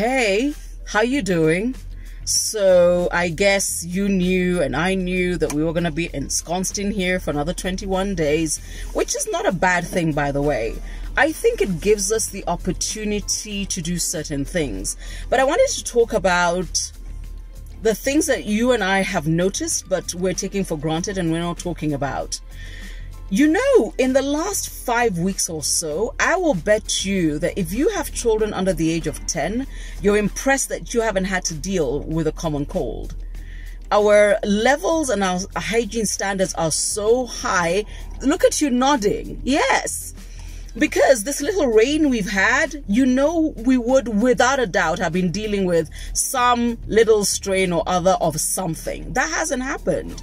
Hey, how you doing? So I guess you knew and I knew that we were going to be ensconced in here for another 21 days, which is not a bad thing, by the way. I think it gives us the opportunity to do certain things. But I wanted to talk about the things that you and I have noticed, but we're taking for granted and we're not talking about. You know, in the last five weeks or so, I will bet you that if you have children under the age of 10, you're impressed that you haven't had to deal with a common cold. Our levels and our hygiene standards are so high. Look at you nodding. Yes. Because this little rain we've had, you know, we would without a doubt have been dealing with some little strain or other of something. That hasn't happened.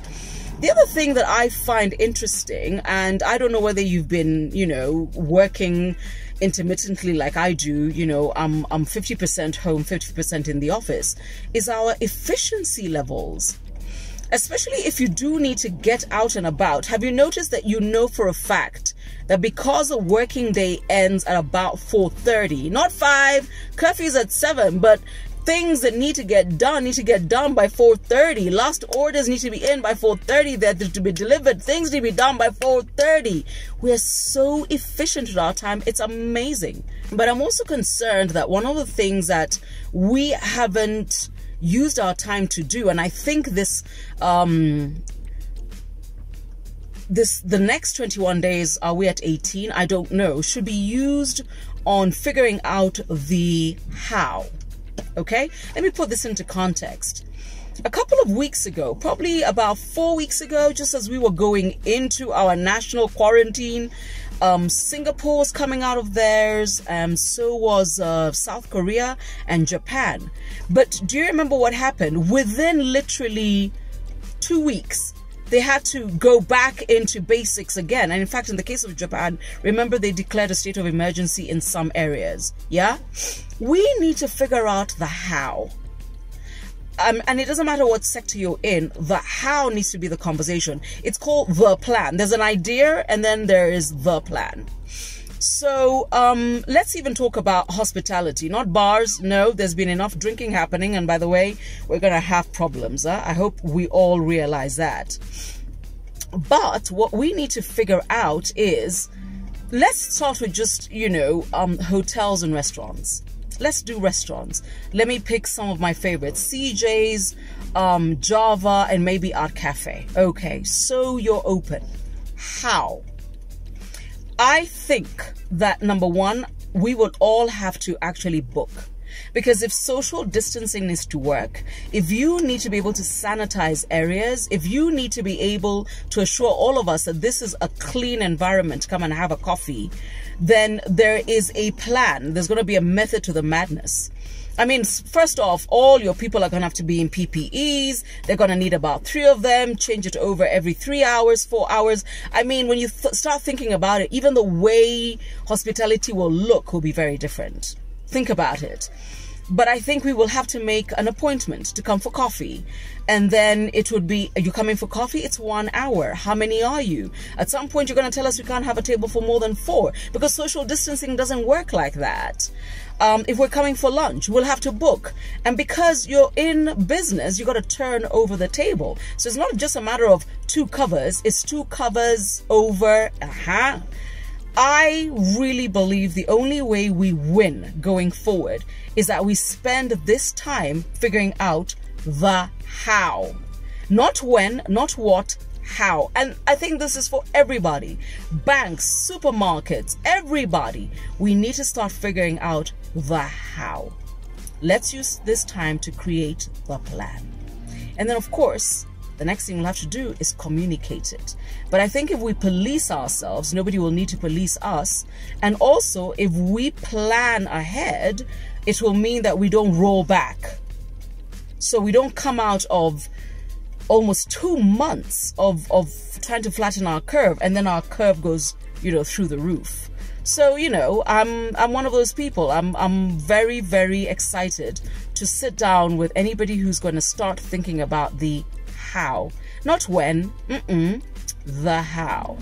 The other thing that I find interesting, and I don't know whether you've been, you know, working intermittently like I do, you know, I'm I'm 50% home, 50% in the office, is our efficiency levels. Especially if you do need to get out and about. Have you noticed that you know for a fact that because a working day ends at about 4:30, not 5, curfew's at 7, but things that need to get done need to get done by 4.30 last orders need to be in by 4.30 that to be delivered things need to be done by 4.30 we're so efficient with our time. It's amazing. But i'm also concerned that one of the things that we haven't used our time to do and i think this um this the next 21 days are we at 18 i don't know. Should be used on figuring out the how Okay, let me put this into context. A couple of weeks ago, probably about four weeks ago, just as we were going into our national quarantine, um, Singapore's coming out of theirs, and um, so was uh, South Korea and Japan. But do you remember what happened? Within literally two weeks, they had to go back into basics again. And in fact, in the case of Japan, remember they declared a state of emergency in some areas. Yeah? We need to figure out the how. Um, and it doesn't matter what sector you're in, the how needs to be the conversation. It's called the plan. There's an idea and then there is the plan. So um, let's even talk about hospitality, not bars. No, there's been enough drinking happening. And by the way, we're going to have problems. Huh? I hope we all realize that. But what we need to figure out is let's start with just, you know, um, hotels and restaurants. Let's do restaurants. Let me pick some of my favorites CJ's, um, Java, and maybe Art Cafe. Okay, so you're open. How? I think that number one, we will all have to actually book. Because if social distancing is to work, if you need to be able to sanitize areas, if you need to be able to assure all of us that this is a clean environment to come and have a coffee, then there is a plan. There's going to be a method to the madness. I mean, first off, all your people are going to have to be in PPEs. They're going to need about three of them, change it over every three hours, four hours. I mean, when you th start thinking about it, even the way hospitality will look will be very different. Think about it. But I think we will have to make an appointment to come for coffee. And then it would be, are you coming for coffee? It's one hour. How many are you? At some point, you're going to tell us we can't have a table for more than four because social distancing doesn't work like that. Um, if we're coming for lunch, we'll have to book. And because you're in business, you've got to turn over the table. So it's not just a matter of two covers, it's two covers over. Uh-huh. I really believe the only way we win going forward is that we spend this time figuring out the how. Not when, not what, how. And I think this is for everybody. Banks, supermarkets, everybody. We need to start figuring out the how. Let's use this time to create the plan. And then, of course, the next thing we'll have to do is communicate it. But I think if we police ourselves, nobody will need to police us. And also, if we plan ahead, it will mean that we don't roll back. So we don't come out of almost two months of, of trying to flatten our curve and then our curve goes, you know, through the roof. So, you know, I'm I'm one of those people. I'm I'm very, very excited to sit down with anybody who's going to start thinking about the how. Not when, mm-mm, the how.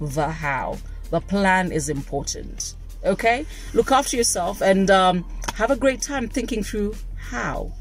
The how. The plan is important. Okay? Look after yourself and um, have a great time thinking through how.